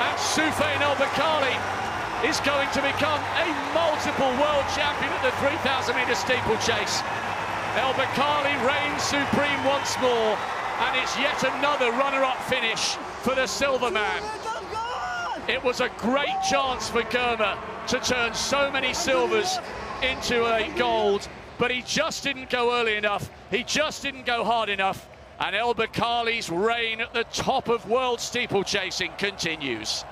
And Soufiane El Bakkali is going to become a multiple world champion at the 3,000 metre steeplechase. El Bakkali reigns supreme once more, and it's yet another runner-up finish for the Silver Man. It was a great chance for Girma to turn so many silvers into a gold, but he just didn't go early enough. He just didn't go hard enough. And El Bakkali's reign at the top of world steeplechasing continues.